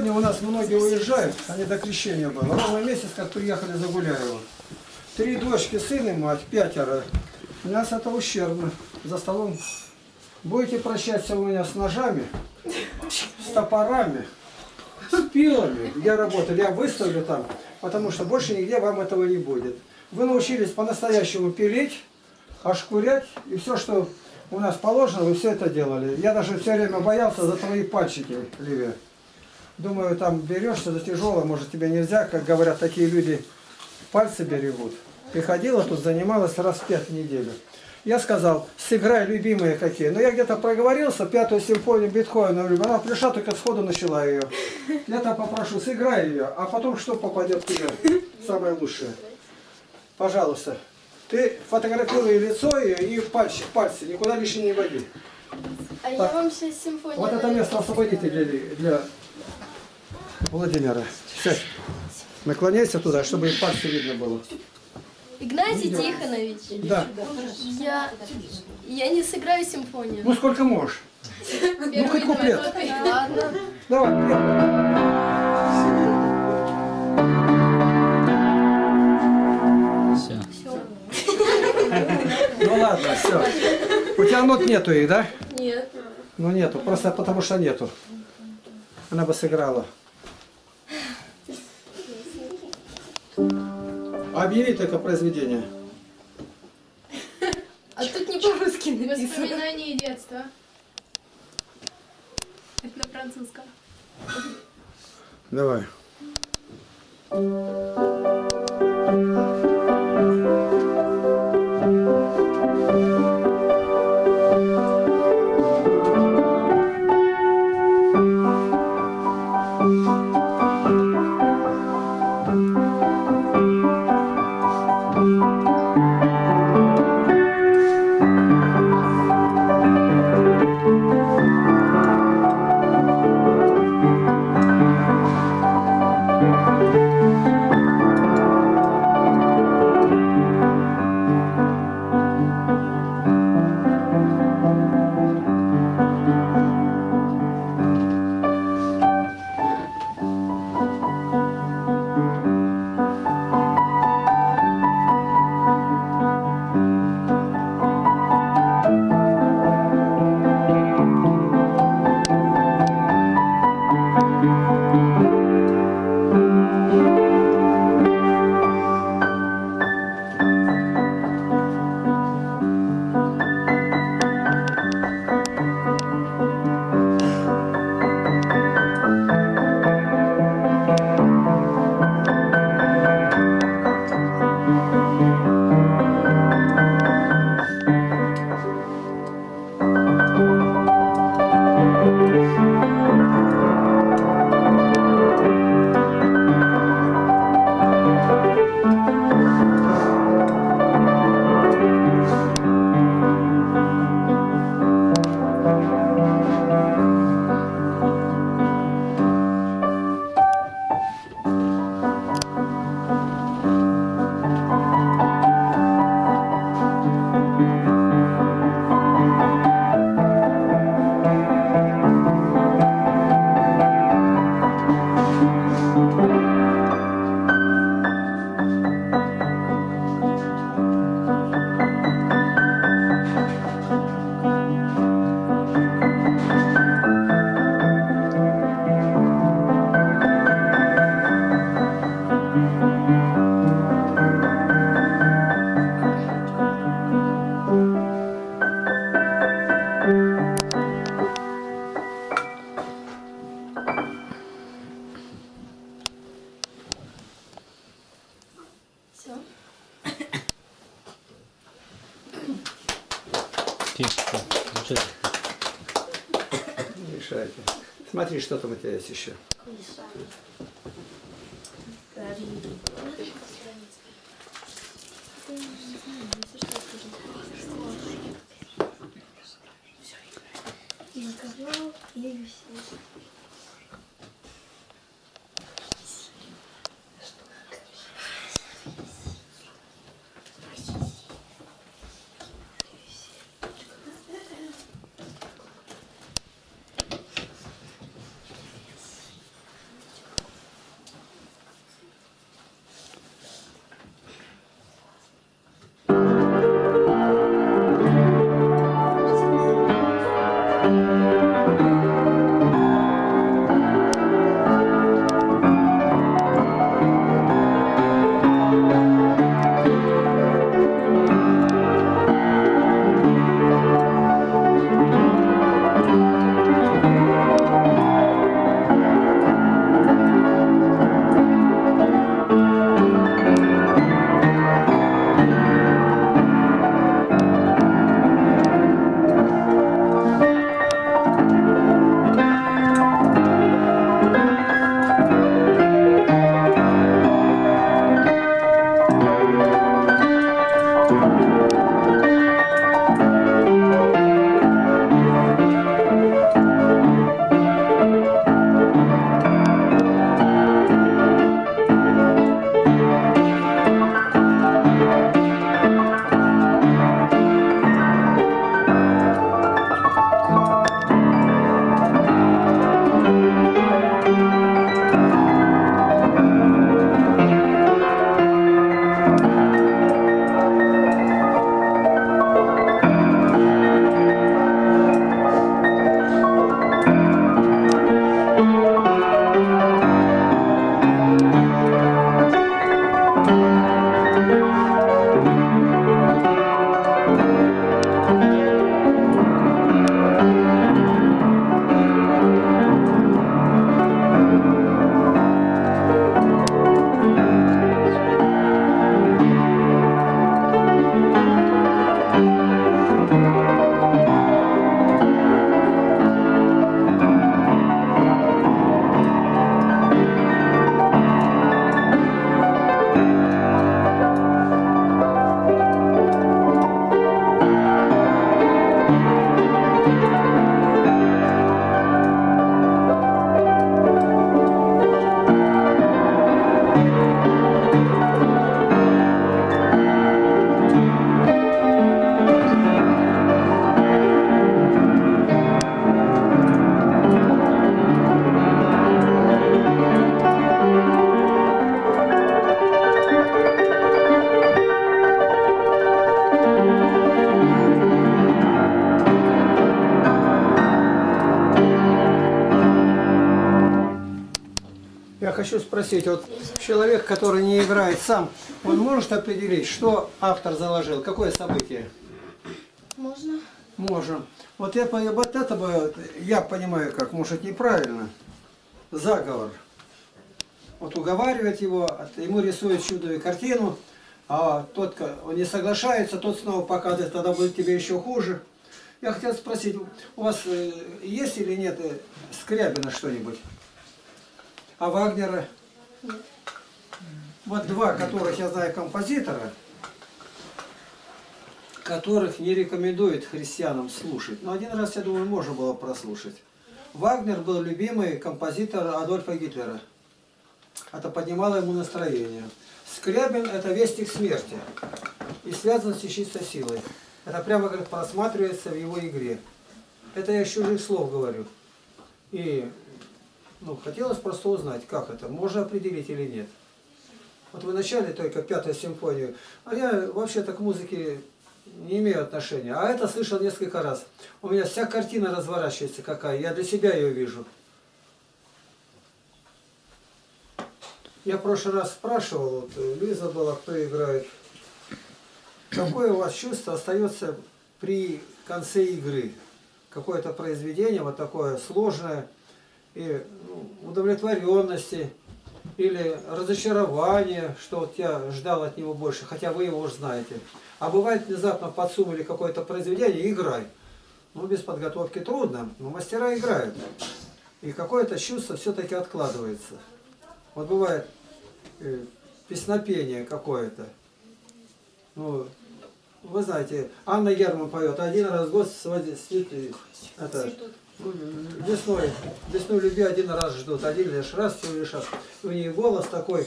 Сегодня у нас многие уезжают, они до крещения было. Ровно месяц, как приехали за Гуляева. Три дочки, сын и мать, пятеро. У нас это ущербно. За столом будете прощаться у меня с ножами, с топорами, с пилами, где работали. Я выставлю там, потому что больше нигде вам этого не будет. Вы научились по-настоящему пилить, ошкурять, и все, что у нас положено, вы все это делали. Я даже все время боялся за твои пальчики, Ливия. Думаю, там берешься за тяжелое, может тебе нельзя, как говорят такие люди, пальцы берегут. Приходила тут, занималась раз в пять в неделю. Я сказал, сыграй любимые какие. Но я где-то проговорился, пятую симфонию Бетховена, она пришла, только сходу начала ее. Я-то попрошу, сыграй ее, а потом что попадет тебе, самое лучшее. Пожалуйста. Ты фотографируй лицо ее и пальчик, пальцы, никуда лишнее не води. А я Так. вам сейчас симфонию. Вот это место освободите для, для Владимира. Сядь. Наклоняйся туда, чтобы и пальцы видно было. Игнатий Тихонович, Да. я, я не сыграю симфонию. Ну сколько можешь. Первые хоть куплет. Ладно. Давай. Все. Ну ладно, все. У тебя нот нету их, да? Нет. Ну нету, просто потому что нету. Она бы сыграла. Объяви только произведение. А тут не по-русски написано. Воспоминания детства. Это на французском. Давай. Тебя есть еще. Хочу спросить, вот человек, который не играет сам, он может определить, что автор заложил, какое событие? Можно? Можем. Вот я вот это бы, я понимаю, как, может, неправильно. Заговор. Вот уговаривает его, ему рисует чудовую картину, а тот, он не соглашается, тот снова показывает, тогда будет тебе еще хуже. Я хотел спросить, у вас э, есть или нет э, Скрябина что-нибудь? А Вагнера? Вот два, которых я знаю композитора, которых не рекомендует христианам слушать. Но один раз, я думаю, можно было прослушать. Вагнер был любимый композитор Адольфа Гитлера. Это поднимало ему настроение. Скрябин – это вестник смерти и связан с чистой силой. Это прямо как просматривается в его игре. Это я чужих слов говорю. И ну, хотелось просто узнать, как это, можно определить или нет. Вот вы начали только пятую симфонию, а я вообще-то к музыке не имею отношения. А это слышал несколько раз. У меня вся картина разворачивается какая, я для себя ее вижу. Я в прошлый раз спрашивал, вот э, Лиза была, кто играет. Какое у вас чувство остается при конце игры? Какое-то произведение, вот такое сложное, и ну, удовлетворенности, или разочарование, что вот я ждал от него больше, хотя вы его уже знаете. А бывает внезапно подсунули какое-то произведение, играй. Ну, без подготовки трудно, но мастера играют. И какое-то чувство все-таки откладывается. Вот бывает э, песнопение какое-то. Ну, вы знаете, Анна Герман поет, один раз в год своди- цветы, это, ну, весной, весной люби один раз ждут, один лишь раз, всего лишь раз. У нее голос такой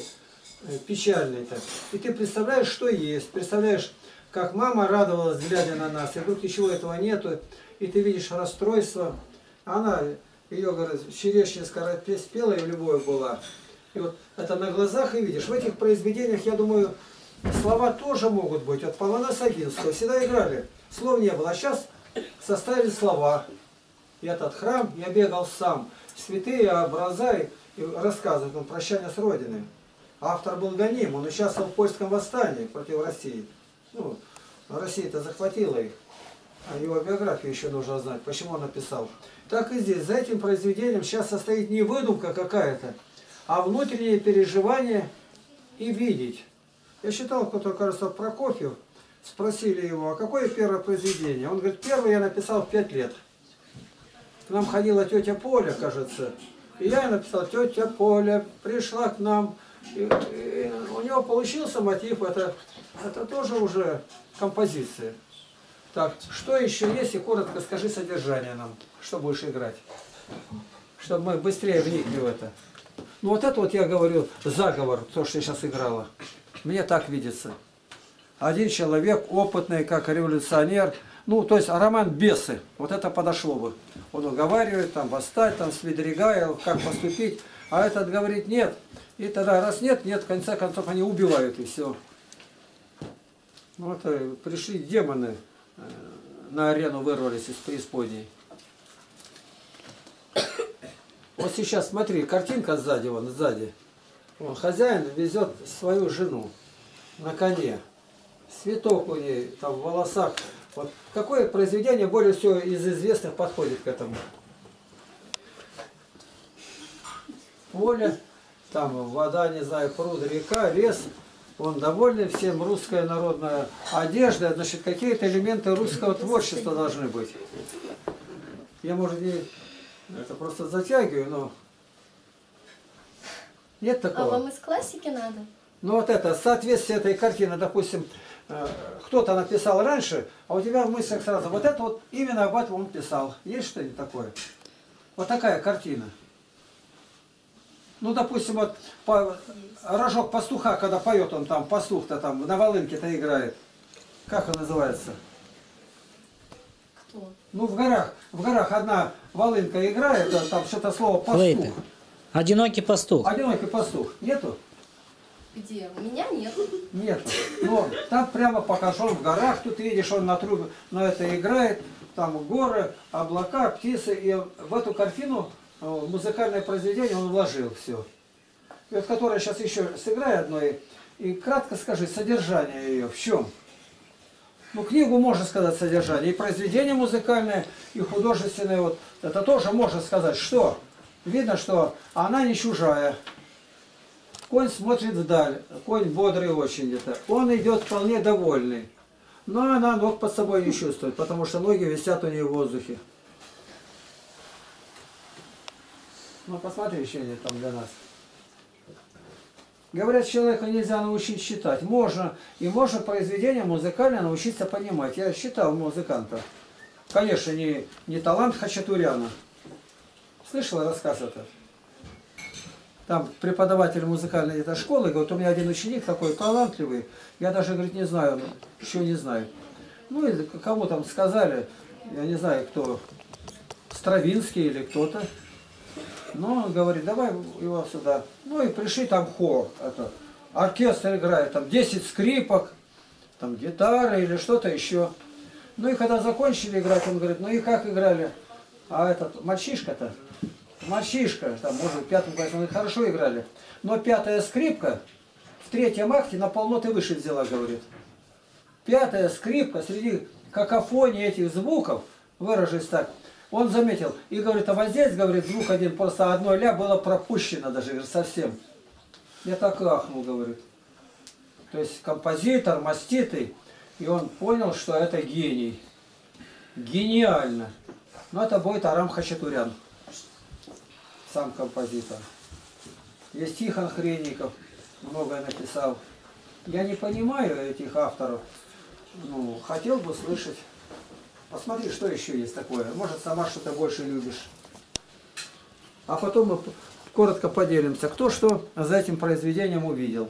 э, печальный-то. И ты представляешь, что есть, представляешь, как мама радовалась, глядя на нас, и вдруг ничего этого нету, и ты видишь расстройство. Она, ее, говорит, черешня скоропись спела, и любовь была. И вот это на глазах и видишь. В этих произведениях, я думаю, слова тоже могут быть. Вот Павлана Сагинского всегда играли. Слов не было. А сейчас составили слова. И этот храм я бегал сам. Святые образа и рассказывают он прощание с Родиной. Автор был гоним, он участвовал в польском восстании против России. Ну, Россия-то захватила их. А его биографию еще нужно знать, почему он написал. Так и здесь, за этим произведением сейчас состоит не выдумка какая-то, а внутреннее переживание и видеть. Я считал, кто-то, кажется, Прокофьев, спросили его, а какое первое произведение? Он говорит, первое я написал в пять лет. К нам ходила тетя Поля, кажется, и я написал, тетя Поля пришла к нам, и, и у него получился мотив, это, это тоже уже композиция. Так, что еще есть, и коротко скажи содержание нам, что будешь играть, чтобы мы быстрее вникли в это. Ну вот это вот я говорю, заговор, то, что я сейчас играла. Мне так видится. Один человек, опытный, как революционер, ну, то есть роман «Бесы», вот это подошло бы. Он уговаривает, там, восстать, там, Свидригая, как поступить, а этот говорит «нет». И тогда раз нет, нет, в конце концов они убивают, и все. Вот э, пришли демоны, э, на арену вырвались из преисподней. Вот сейчас смотри, картинка сзади, вон сзади. Вон, хозяин везет свою жену на коне. Цветок у ней там в волосах. Вот какое произведение более всего из известных подходит к этому? Поле, там вода, не знаю, пруд, река, лес. Он довольный всем русская народная одежда, значит, какие-то элементы русского творчества должны быть. Я, может, не это просто затягиваю, но нет А такого. вам из классики надо? Ну вот это, соответствие этой картины, допустим, кто-то написал раньше, а у тебя в мыслях сразу, вот это вот именно об этом он писал. Есть что-нибудь такое? Вот такая картина. Ну, допустим, вот по, рожок пастуха, когда поет он там, пастух-то там, на волынке-то играет. Как он называется? Кто? Ну, в горах, в горах одна волынка играет, а там что-то слово пастух. Флейта. Одинокий пастух. Одинокий пастух. Нету? Где? У меня нет. Нет. Но там прямо покажу в горах, тут видишь, он на трубе, на это играет, там горы, облака, птицы, и в эту картину э, музыкальное произведение он вложил все. И вот которая сейчас еще сыграй одно и, и кратко скажи содержание ее, в чем? Ну, книгу можно сказать содержание, и произведение музыкальное, и художественное, вот, это тоже можно сказать. Что? Видно, что она не чужая. Конь смотрит вдаль, конь бодрый очень это. Он идет вполне довольный. Но она ног под собой не чувствует, потому что ноги висят у нее в воздухе. Ну, посмотри еще нет там для нас. Говорят, человека нельзя научить считать. Можно. И можно произведение музыкальное научиться понимать. Я считал музыканта. Конечно, не, не талант Хачатуряна. Слышала рассказ этот? Там преподаватель музыкальной этой школы говорит, у меня один ученик такой талантливый, я даже, говорит, не знаю, ну, еще не знаю. Ну, и кому там сказали, я не знаю, кто, Стравинский или кто-то. Ну, он говорит, давай его сюда. Ну, и пришли там хор, это, оркестр играет, там 10 скрипок, там гитары или что-то еще. Ну, и когда закончили играть, он говорит, ну и как играли? А этот мальчишка-то, мальчишка, там, может, в пятом классе, говорит, хорошо играли. Но пятая скрипка в третьем акте на полноты выше взяла, говорит. Пятая скрипка среди какофонии этих звуков, выражусь так, он заметил и говорит, а вот здесь, говорит, звук один, просто одно ля было пропущено даже, говорит, совсем. Я так ахнул, говорит. То есть композитор, маститый, и он понял, что это гений. Гениально. Но это будет Арам Хачатурян, сам композитор. Есть Тихон Хренников, многое написал. Я не понимаю этих авторов. Ну, хотел бы слышать. Посмотри, что еще есть такое. Может, сама что-то больше любишь. А потом мы коротко поделимся, кто что за этим произведением увидел.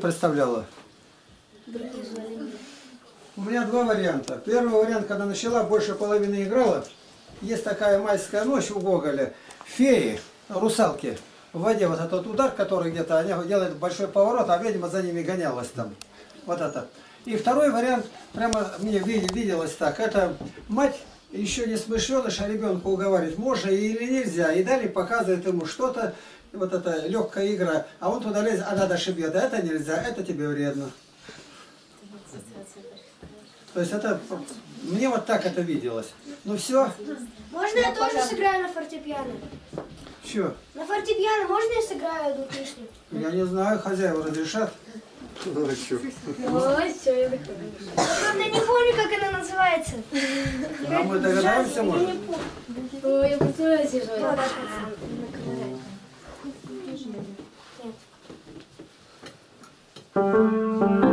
Представляла? У меня два варианта. Первый вариант, когда начала, больше половины играла. Есть такая майская ночь у Гоголя. Феи, русалки, в воде вот этот удар, который где-то, они делают большой поворот, а ведьма за ними гонялась там. Вот это. И второй вариант, прямо мне виделось так, это мать еще не смышленыш, а ребенка уговаривает, можно или нельзя. И далее показывает ему что-то, вот эта легкая игра, а он туда лезет, а надо шибет, а это нельзя, это тебе вредно. То есть это, мне вот так это виделось. Ну все, Можно я тоже сыграю на фортепиано? все. На фортепиано можно я сыграю одну песню? Я не знаю, хозяева разрешат. Правда, не помню, как она называется. А мы догадаемся, может? Ой, я буду сижу. Игнатий,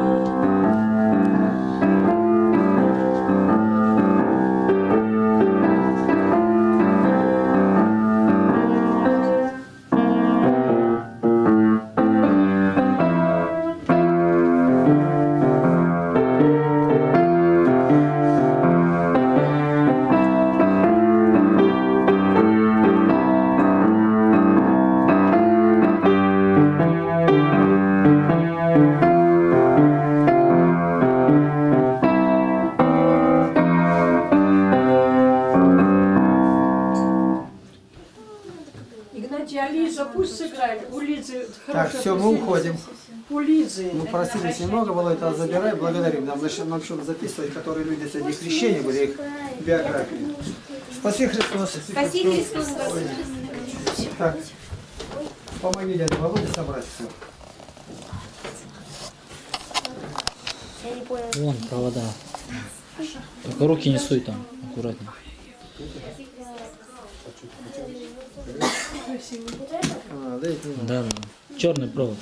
пусть сыграет. У Лизы Так, все, мы уходим. У Лизы. Мы просились немного, Володя, забирай, благодарим. Нам начнем, начнем записывать, которые люди среди крещения были, их биографии. Спаси Христос. Спаси Христос. Так, помоги дяде Володе собрать все. Я не понял. Вон провода. Только руки не суй там, аккуратно. А, да, это не надо. Да, да. Черный провод.